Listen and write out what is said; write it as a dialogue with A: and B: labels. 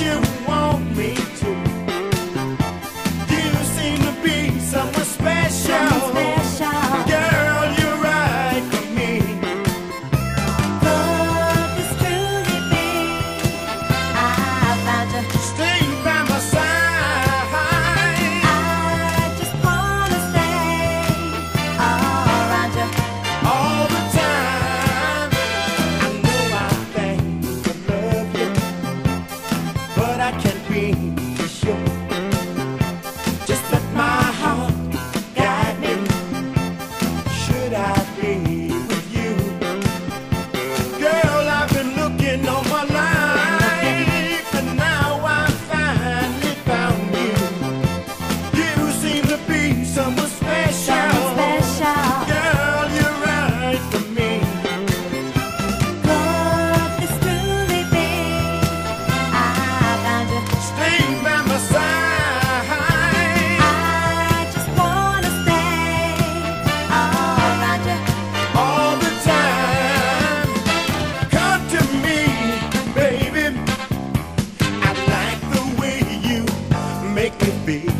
A: you. thing to show. it could be.